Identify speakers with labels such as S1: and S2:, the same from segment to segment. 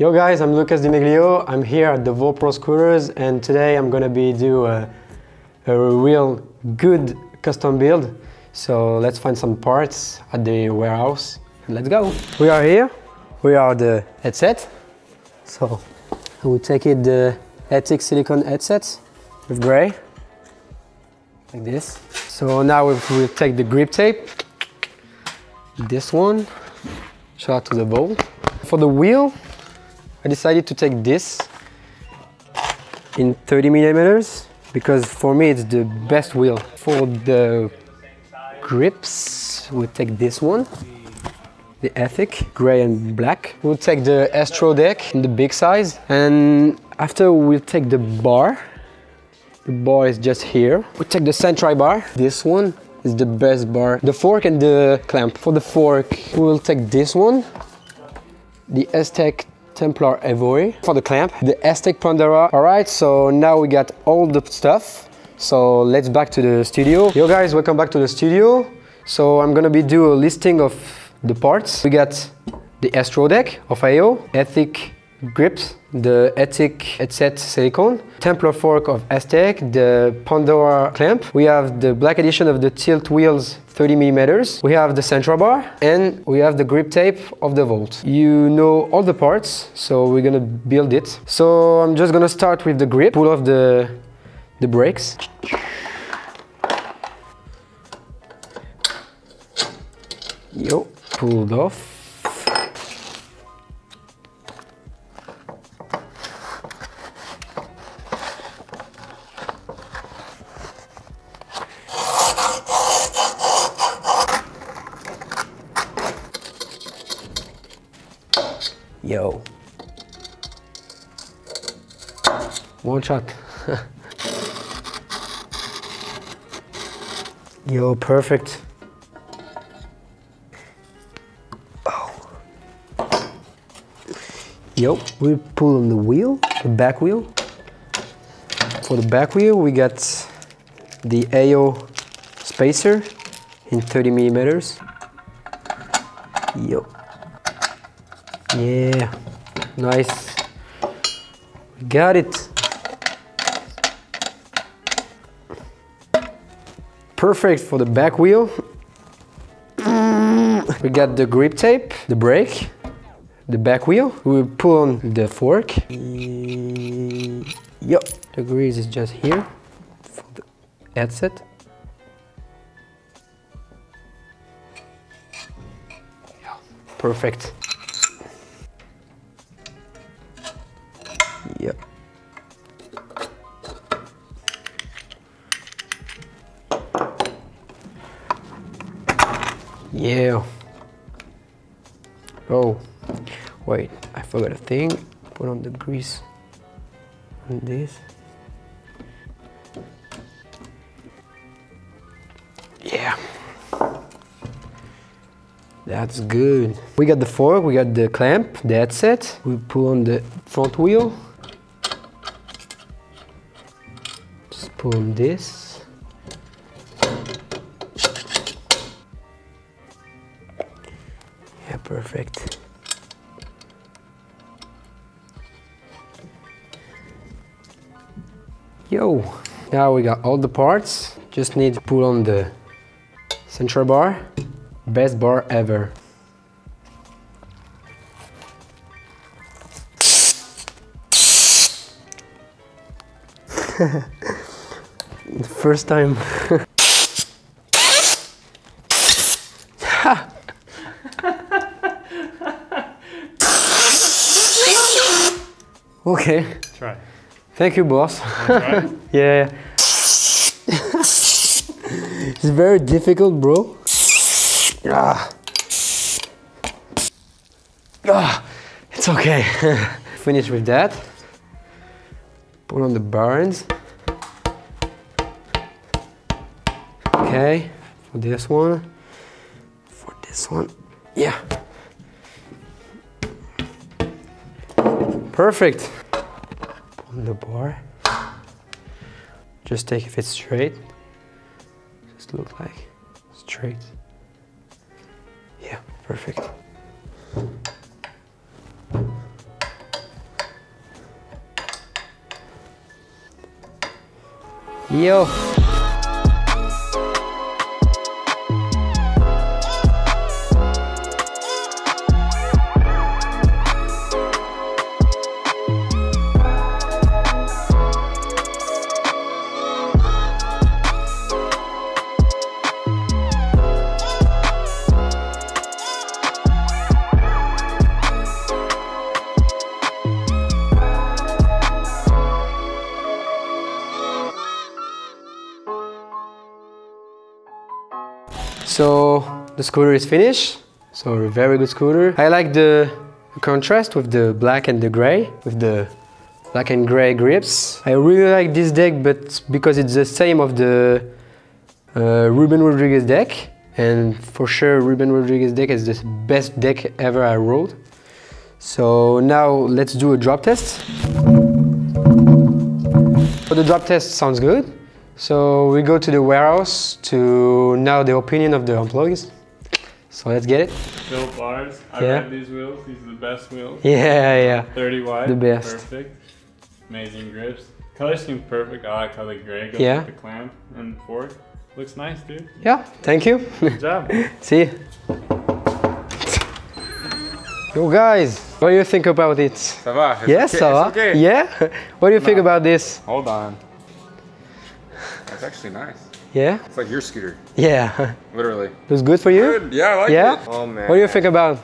S1: Yo guys, I'm Lucas Di Meglio. I'm here at the Vault Pro Scooters and today I'm gonna be do a, a real good custom build. So let's find some parts at the warehouse and let's go. We are here. We are the headset. So I will take it the Ethic silicone headset with gray, like this. So now we'll take the grip tape, this one, show out to the bolt. For the wheel, I decided to take this in 30 millimeters because for me it's the best wheel. For the grips, we'll take this one, the Ethic, gray and black. We'll take the Astro deck in the big size and after we'll take the bar. The bar is just here. We'll take the Sentry bar. This one is the best bar. The fork and the clamp. For the fork, we will take this one, the Aztec Templar Evoe for the clamp, the Aztec Pandora. All right, so now we got all the stuff. So let's back to the studio. Yo guys, welcome back to the studio. So I'm gonna be do a listing of the parts. We got the Astro deck of AO, Ethic grips, the Ethic headset silicone, Templar fork of Aztec, the Pandora clamp. We have the black edition of the tilt wheels 30 millimeters. We have the central bar and we have the grip tape of the Vault. You know all the parts, so we're gonna build it. So I'm just gonna start with the grip, pull off the, the brakes. Yo, pulled off. Yo. One shot. Yo, perfect. Oh. Yo, we pull on the wheel, the back wheel. For the back wheel, we got the AO spacer in 30 millimeters. Yo. Yeah, nice. Got it. Perfect for the back wheel. Mm. We got the grip tape, the brake, the back wheel. We pull on the fork. Mm. Yep, the grease is just here for the headset. Perfect. Yeah. Oh, wait, I forgot a thing. Put on the grease on this. Yeah. That's good. We got the fork, we got the clamp, that's it. We pull on the front wheel. Just pull on this. Perfect. Yo, now we got all the parts. Just need to put on the central bar. Best bar ever. the first time. okay.
S2: Try.
S1: Thank you, boss.
S2: Try.
S1: yeah. it's very difficult, bro. Ah. Ah, it's okay. Finish with that. Put on the burns. Okay, for this one. For this one, yeah. Perfect on the bar. Just take if it's straight. Just look like straight. Yeah, perfect. Yo. So the scooter is finished. So a very good scooter. I like the contrast with the black and the gray, with the black and gray grips. I really like this deck, but because it's the same of the uh, Ruben Rodriguez deck, and for sure Ruben Rodriguez deck is the best deck ever I rode. So now let's do a drop test. So the drop test sounds good. So we go to the warehouse to know the opinion of the employees. So let's get it.
S2: Phil Bars. I
S1: Yeah.
S2: read these wheels. These are the best wheels.
S1: Yeah, yeah.
S2: 30 wide.
S1: The best.
S2: Perfect. Amazing grips. Color seems perfect. I like how the gray goes
S1: Yeah.
S2: with the clamp and fork. Looks nice, dude.
S1: Yeah, thank you.
S2: Good job.
S1: See you. Yo guys, what do you think about it?
S3: Ça va? It's
S1: Yes,
S3: okay,
S1: ça va?
S3: okay.
S1: Yeah? What do you think about this?
S3: Hold on. That's actually nice.
S1: Yeah?
S3: It's like your scooter,
S1: Yeah.
S3: literally.
S1: Looks good for you?
S3: Good. Yeah, I like
S1: Yeah?
S3: it.
S4: Oh man.
S1: What do you think about?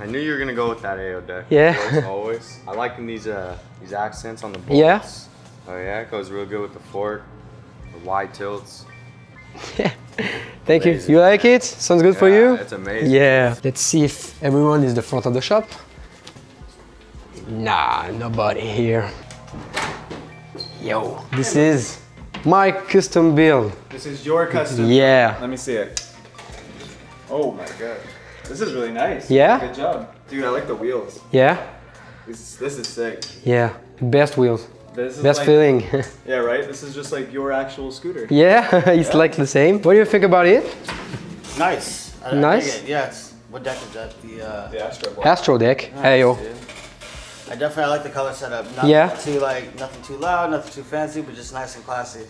S4: I knew you were gonna go with that AO deck.
S1: Yeah.
S4: Always, always. I like these uh these accents on the bolts.
S1: Yeah.
S4: Oh yeah, it goes real good with the fork, the wide tilts. Yeah.
S1: Thank you.
S4: Amazing.
S1: You like it? Sounds good for you?
S4: It's amazing.
S1: Yeah. Let's see if everyone is the front of the shop. Nah, nobody here. Yo, this is my custom build.
S5: This is your custom.
S1: Yeah.
S5: Let me see it. Oh my god. This is really nice.
S1: Yeah?
S5: Good job. Dude, I like the wheels.
S1: Yeah?
S5: This is, this is sick.
S1: Yeah. Best wheels.
S5: This is
S1: Best
S5: like,
S1: feeling.
S5: Yeah, right? This is just like your actual scooter.
S1: yeah, it's like the same. What do you think about it?
S6: Nice. I, I
S1: Nice?
S6: dig it. Yeah, it's, what deck is that? The uh,
S5: The Astro Boy.
S1: Astro deck.
S6: nice,
S1: Hey yo.
S6: dude. I definitely like the color setup. Nothing
S1: Yeah.
S6: too like nothing too loud, nothing too fancy, but just nice and classy.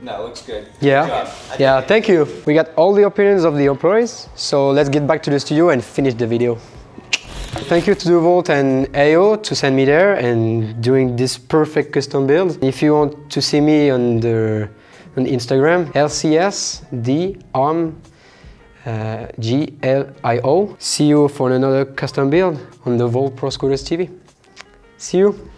S5: No, it looks good.
S1: Yeah.
S5: Good
S1: Yeah, thank you. We got all the opinions of the employees, so let's get back to the studio and finish the video. Thank you to the Vault and AO to send me there and doing this perfect custom build. If you want to see me on the on Instagram, LCS arm uh, G L I O. See you for another custom build on the Vault Pro Scooters TV. See you.